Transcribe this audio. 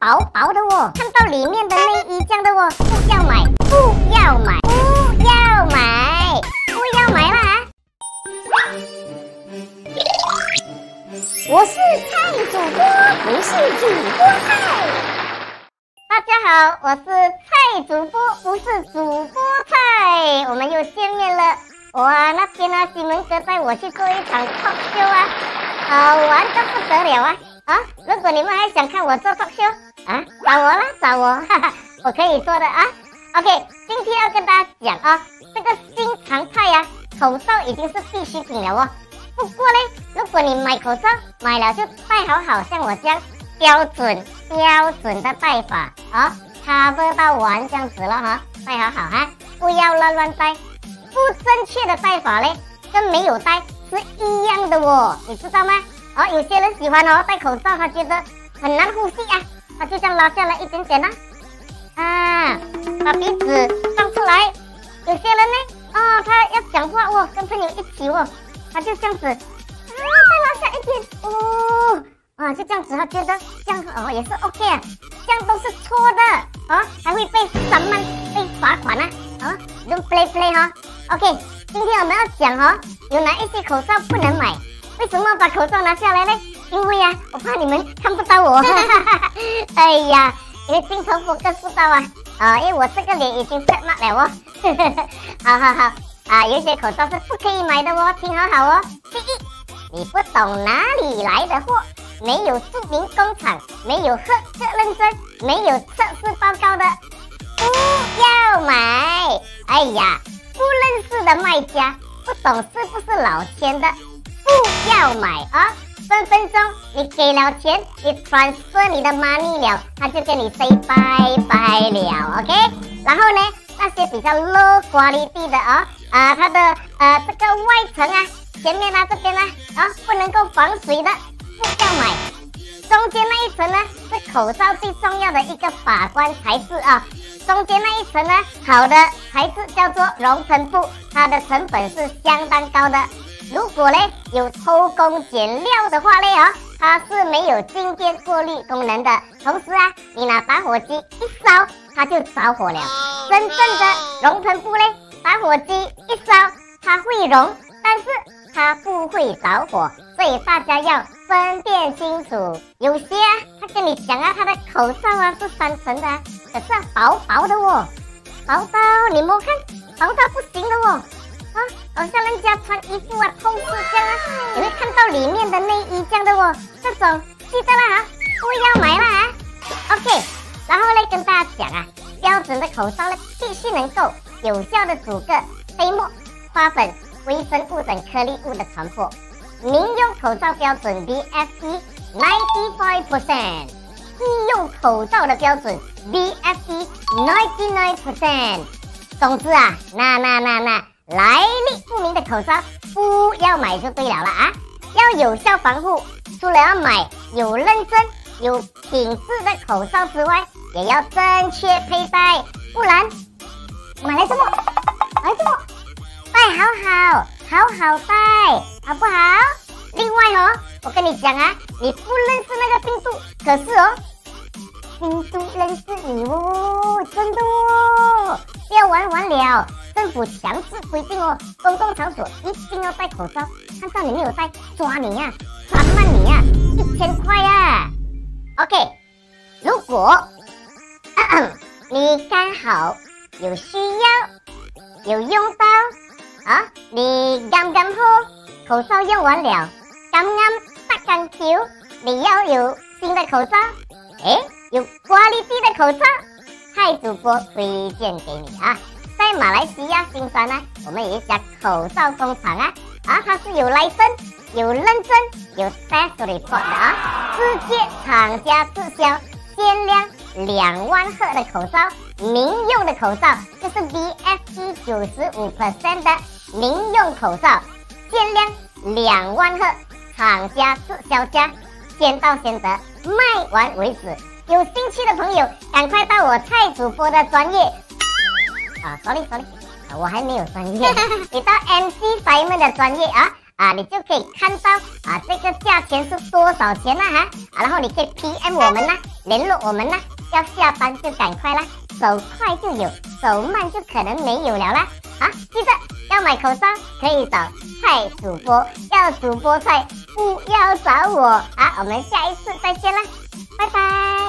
薄薄的哦，看到里面的内衣这样的哦，不要买，不要买，不要买，不要买啦！我是菜主播，不是主播菜。大家好，我是菜主播，不是主播菜。我们又见面了。哇，那天呢，西门哥带我去做一场 talk show 啊，好玩的不得了啊！啊，如果你们还想看我做 talk show 啊，找我啦，找我，哈哈，我可以做的啊。OK，今天要跟大家讲啊，这个新常态呀，口罩已经是必需品了哦。不过呢，如果你买口罩买了就戴好好，像我这样标准标准的戴法啊，差不到完这样子了哈，戴好好哈，不要乱乱戴。不正确的戴法呢，跟没有戴是一样的哦，你知道吗？哦，有些人喜欢哦戴口罩，他觉得很难呼吸啊，他就这样拉下来一点点啦，啊，把鼻子放出来。有些人呢，哦，他要讲话哦，跟朋友一起哦，他就这样子，啊，再拉下一点，哦，啊，就这样子，他觉得这样哦也是 OK 啊，这样都是错的啊，还会被什么被罚款呢？啊，用 play play 哈。OK，今天我们要讲哦，有哪一些口罩不能买？为什么把口罩拿下来呢？因为呀，我怕你们看不到我。哎呀，因为镜头不够不到啊。啊，因为我这个脸已经太麻了哦。好好好，啊，有些口罩是不可以买的哦，听好好哦。第一，你不懂哪里来的货，没有注明工厂，没有合格认证，没有测试报告的，不要买。哎呀。不认识的卖家，不懂是不是老千的，不要买啊！分分钟你给了钱，你 transfer 你的 money 了，他就跟你 say 拜拜了，OK？然后呢，那些比较 low quality 的啊啊，它的呃这个外层啊，前面啊这边呢啊不能够防水的，不要买。中间那一层呢，是口罩最重要的一个把关材质啊。中间那一层呢，好的材质叫做熔层布，它的成本是相当高的。如果呢有偷工减料的话呢，哦，它是没有静电过滤功能的。同时啊，你拿打火机一烧，它就着火了。真正的熔喷布呢，打火机一烧，它会熔，但是它不会着火。所以大家要分辨清楚。有些啊，他跟你讲啊，他的口罩啊是三层的。可是薄薄的哦，薄到你摸看，薄到不行的哦，好像人家穿衣服啊，透视这样啊，你会看到里面的内衣这样的哦，这种记得了啊，不要买了啊，OK，然后呢跟大家讲啊，标准的口罩呢必须能够有效的阻隔飞沫、花粉、微生物等颗粒物的传播，民用口罩标准 BFP ninety five percent。医用口罩的标准 BFE ninety nine percent。总之啊，那那那那口罩不要买就对了了啊！要有效防护，除了要买有认证、有品质的口罩之外，也要正确佩戴，不然买来什么，买什么戴好好，好好戴，好不好？另外哦，我跟你讲啊，你不认识那个病毒，可是哦。病毒认识你哦，真的哦！不要玩完了，政府强制规定哦，公共场所一定要戴口罩，看到你没有戴，抓你呀，罚慢你呀，一千块呀。OK，如果 你刚好有需要，有用到啊，你刚刚好口罩用完了，刚刚大刚求，你要有新的口罩，哎。有华丽地的口罩，蔡主播推荐给你啊！在马来西亚新山呢，我们有一家口罩工厂啊，啊，它是有来证、有认证、有 test report 的啊，世界厂家滞销限量两万盒的口罩，民用的口罩就是 BFE 九十五 percent 的民用口罩，限量两万盒，厂家滞销价，先到先得，卖完为止。有兴趣的朋友，赶快到我蔡主播的专业啊，sorry sorry，我还没有专业，你到 MC Simon 的专业啊啊，你就可以看到啊这个价钱是多少钱啦哈，啊，然后你可以 PM 我们啦，联络我们啦，要下班就赶快啦，手快就有，手慢就可能没有了啦。啊，记得要买口罩可以找蔡主播，要主播菜不要找我啊，我们下一次再见啦，拜拜。